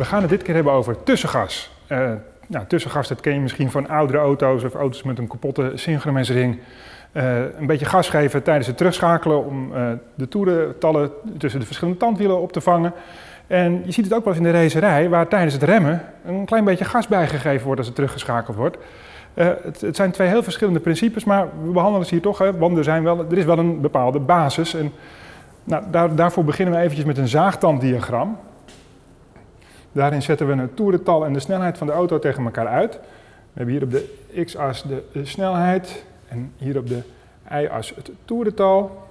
We gaan het dit keer hebben over tussengas. Uh, nou, tussengas, dat ken je misschien van oudere auto's of auto's met een kapotte synchronisering. Uh, een beetje gas geven tijdens het terugschakelen om uh, de toerentallen tussen de verschillende tandwielen op te vangen. En je ziet het ook wel eens in de racerij, waar tijdens het remmen een klein beetje gas bijgegeven wordt als het teruggeschakeld wordt. Het, het, zijn twee heel verschillende principes, maar we behandelen ze hier toch, hè, want er, zijn wel, er is wel een bepaalde basis. En, nou, daar, daarvoor beginnen we eventjes met een zaagtanddiagram. Daarin zetten we het toerental en de snelheid van de auto tegen elkaar uit. We hebben hier op de x-as de, snelheid en hier op de y-as het toerental.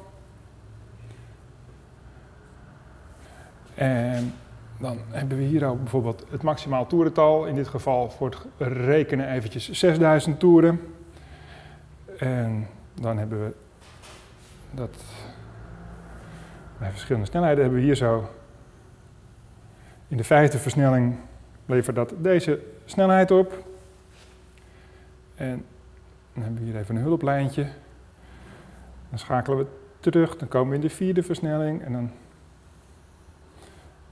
En dan hebben we hier ook bijvoorbeeld het maximaal toerental. In dit geval voor het rekenen eventjes 6000 toeren. En dan hebben we dat bij verschillende snelheden hebben we hier zo in de vijfde versnelling levert dat deze snelheid op. En dan hebben we hier even een hulplijntje. Dan schakelen we terug, dan komen we in de vierde versnelling en dan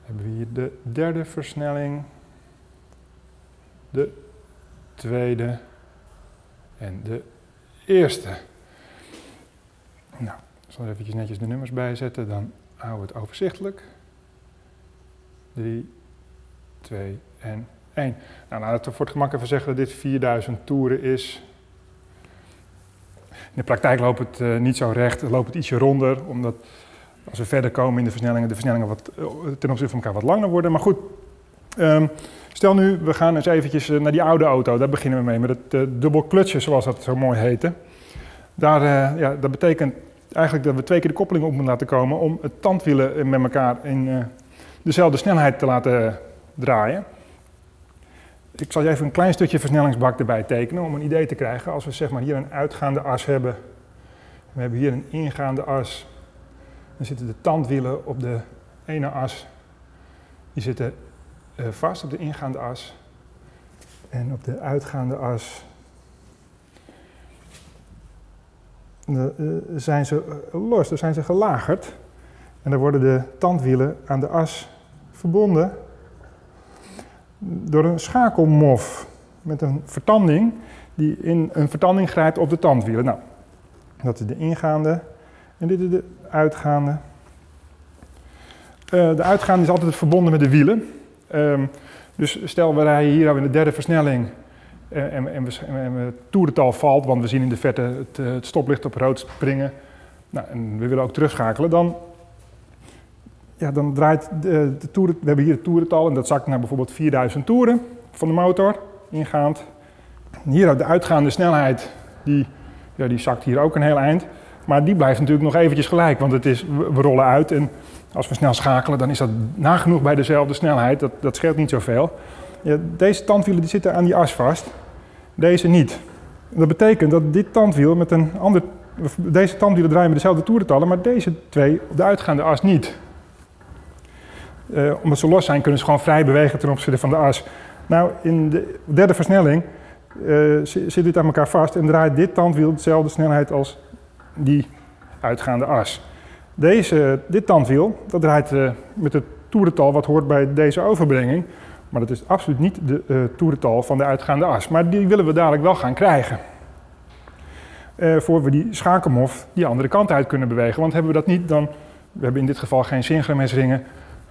hebben we hier de derde versnelling, de tweede en de eerste. Nou, ik zal er eventjes netjes de nummers bij zetten, dan houden we het overzichtelijk. 3, 2 en 1. Nou, laten we voor het gemak even zeggen dat dit 4000 toeren is. In de praktijk loopt het uh, niet zo recht, het loopt het ietsje ronder, omdat als we verder komen in de versnellingen, de versnellingen wat, eh, ten opzichte van elkaar wat langer worden. Maar goed, um, stel nu, we gaan eens eventjes eh, naar die oude auto, daar beginnen we mee, met het dubbel klutje, zoals dat zo mooi heette. Daar, ja, dat betekent eigenlijk dat we twee keer de koppeling op moeten laten komen om het tandwielen met elkaar in dezelfde snelheid te laten draaien. Ik zal je even een klein stukje versnellingsbak erbij tekenen om een idee te krijgen. Als we zeg maar hier een uitgaande as hebben, we hebben hier een ingaande as, dan zitten de tandwielen op de ene as, die zitten uh, vast op de ingaande as. En op de uitgaande as de, uh, zijn ze los, dan zijn ze gelagerd. En dan worden de tandwielen aan de as verbonden door een schakelmof met een vertanding die in een vertanding grijpt op de tandwielen. Nou, dat is de ingaande en dit is de uitgaande. Uh, de uitgaande is altijd verbonden met de wielen. Um, dus stel we rijden hier in de derde versnelling uh, en, en, toerental valt, want we zien in de verte het, uh, het stoplicht op rood springen. Nou, en we willen ook terugschakelen, dan ja, dan draait de, de toeren, we hebben hier het toerental en dat zakt naar bijvoorbeeld 4000 toeren van de motor, ingaand. Hier de uitgaande snelheid, die, ja, die zakt hier ook een heel eind. Maar die blijft natuurlijk nog eventjes gelijk, want het is, we rollen uit en als we snel schakelen, dan is dat nagenoeg bij dezelfde snelheid. Dat, dat scheelt niet zoveel. Ja, deze tandwielen die zitten aan die as vast, deze niet. Dat betekent dat dit tandwiel met een ander, deze tandwielen draaien met dezelfde toerentallen, maar deze twee op de uitgaande as niet. Uh, omdat ze los zijn, kunnen ze gewoon vrij bewegen ten opzichte van de as. Nou, in de derde versnelling uh, zit dit aan elkaar vast en draait dit tandwiel dezelfde snelheid als die uitgaande as. Deze, dit tandwiel, dat draait uh, met het toerental wat hoort bij deze overbrenging. Maar dat is absoluut niet de uh, toerental van de uitgaande as. Maar die willen we dadelijk wel gaan krijgen. Voor we die schakelmof die andere kant uit kunnen bewegen. Want hebben we dat niet, dan... We hebben in dit geval geen synchronesringen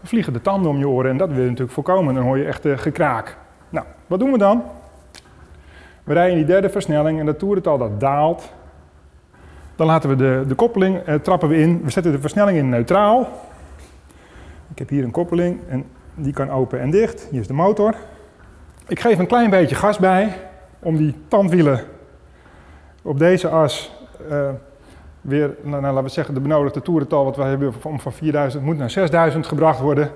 vliegen de tanden om je oren en dat wil je natuurlijk voorkomen. Dan hoor je echt uh, gekraak. Nou, wat doen we dan? We rijden die derde versnelling en dat toerental dat daalt. Dan laten we de, de koppeling, eh, trappen we in. We zetten de versnelling in neutraal. Ik heb hier een koppeling en die kan open en dicht. Hier is de motor. Ik geef een klein beetje gas bij om die tandwielen op deze as uh, weer, nou, nou, laten we zeggen, de benodigde toerental wat we hebben om van 4000 moet naar 6000 gebracht worden.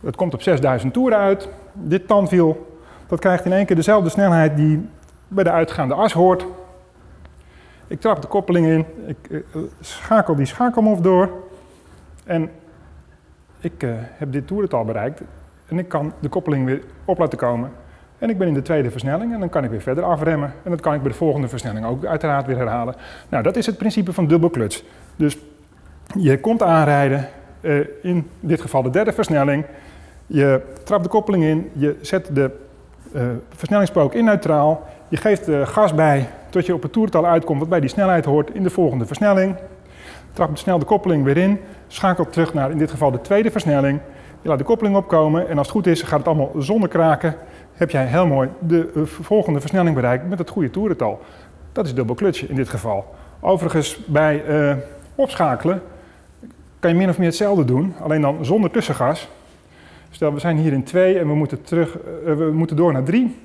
Het komt op 6000 toeren uit. Dit tandwiel, dat krijgt in één keer dezelfde snelheid die bij de uitgaande as hoort. Ik trap de koppeling in, ik uh, schakel die schakelmof door en ik uh, heb dit toerental bereikt en ik kan de koppeling weer op laten komen. En ik ben in de tweede versnelling en dan kan ik weer verder afremmen. En dat kan ik bij de volgende versnelling ook uiteraard weer herhalen. Nou, dat is het principe van dubbelkluts. Dus je komt aanrijden, uh, in dit geval de derde versnelling. Je trapt de koppeling in, je zet de uh, versnellingspook in neutraal, je geeft gas bij tot je op het toertal uitkomt wat bij die snelheid hoort in de volgende versnelling. Trap snel de koppeling weer in, schakelt terug naar in dit geval de tweede versnelling. Je laat de koppeling opkomen en als het goed is gaat het allemaal zonder kraken. Heb jij heel mooi de uh, volgende versnelling bereikt met het goede toerental. Dat is dubbel klutje in dit geval. Overigens bij uh, opschakelen kan je min of meer hetzelfde doen, alleen dan zonder tussengas. Stel, we zijn hier in 2 en we moeten, terug, uh, we moeten door naar 3.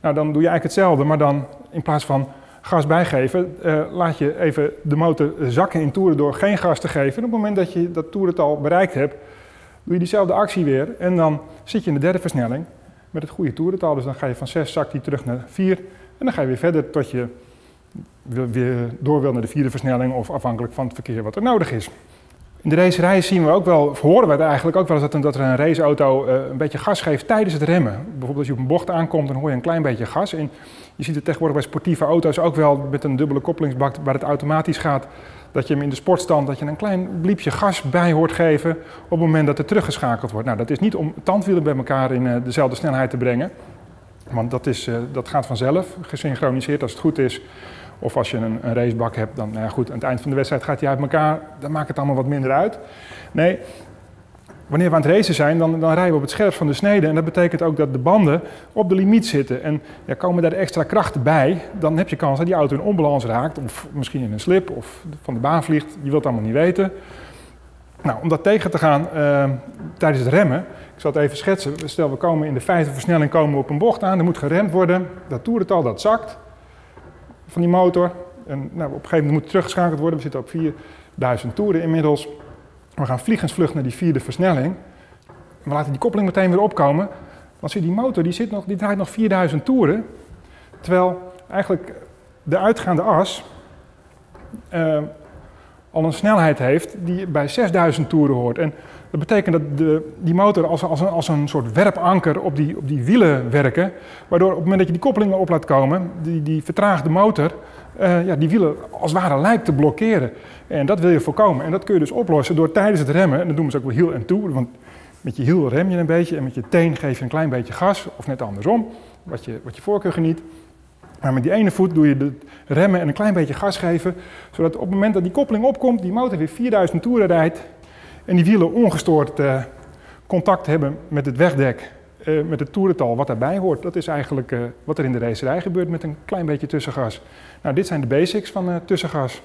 Nou, dan doe je eigenlijk hetzelfde, maar dan in plaats van gas bijgeven, laat je even de motor zakken in toeren door geen gas te geven. En op het moment dat je dat toerental bereikt hebt, doe je diezelfde actie weer. En dan zit je in de derde versnelling met het goede toerental. Dus dan ga je van 6 zakt die terug naar 4. En dan ga je weer verder tot je weer door wil naar de vierde versnelling of afhankelijk van het verkeer wat er nodig is. In de racerij zien we ook wel, of horen we het eigenlijk ook wel dat, er een raceauto uh, een beetje gas geeft tijdens het remmen. Bijvoorbeeld als je op een bocht aankomt, dan hoor je een klein beetje gas. En je ziet het tegenwoordig bij sportieve auto's ook wel met een dubbele koppelingsbak waar het automatisch gaat. Dat je hem in de sportstand, dat je een klein bliepje gas bij hoort geven op het moment dat er teruggeschakeld wordt. Nou, dat is niet om tandwielen bij elkaar in uh, dezelfde snelheid te brengen. Want dat, is, uh, dat gaat vanzelf, gesynchroniseerd als het goed is. Of als je een, een racebak hebt, dan nou ja, goed, aan het eind van de wedstrijd gaat hij uit elkaar. Dan maakt het allemaal wat minder uit. Nee, wanneer we aan het racen zijn, dan, dan rijden we op het scherp van de snede. En dat betekent ook dat de banden op de limiet zitten. En ja, komen daar extra krachten bij, dan heb je kans dat die auto in onbalans raakt. Of misschien in een slip of van de baan vliegt. Je wilt het allemaal niet weten. Nou, om dat tegen te gaan uh, tijdens het remmen, ik zal het even schetsen. Stel, we komen in de vijfde versnelling komen we op een bocht aan. Er moet geremd worden. Dat toerental dat zakt van die motor. En nou, op een gegeven moment moet teruggeschakeld worden. We zitten op 4000 toeren inmiddels. We gaan vliegensvlug naar die vierde versnelling. we laten die koppeling meteen weer opkomen. Want zie die motor die, zit nog, die draait nog 4000 toeren. Terwijl eigenlijk de uitgaande as uh, al een snelheid heeft die bij 6000 toeren hoort. En dat betekent dat de, die motor als, als, een, als een soort werpanker op die, op die wielen werken. Waardoor op het moment dat je die koppelingen op laat komen, die, die vertraagde motor, uh, ja, die wielen als het ware lijkt te blokkeren. En dat wil je voorkomen. En dat kun je dus oplossen door tijdens het remmen, en dat doen ze ook wel heel en toe, want met je hiel rem je een beetje en met je teen geef je een klein beetje gas, of net andersom, wat je, wat je voorkeur geniet. Maar met die ene voet doe je de remmen en een klein beetje gas geven, zodat op het moment dat die koppeling opkomt, die motor weer 4000 toeren rijdt en die wielen ongestoord uh, contact hebben met het wegdek, uh, met het toerental wat daarbij hoort. Dat is eigenlijk uh, wat er in de racerij gebeurt met een klein beetje tussengas. Nou, dit zijn de basics van tussengas.